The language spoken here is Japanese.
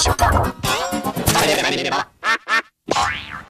しようか。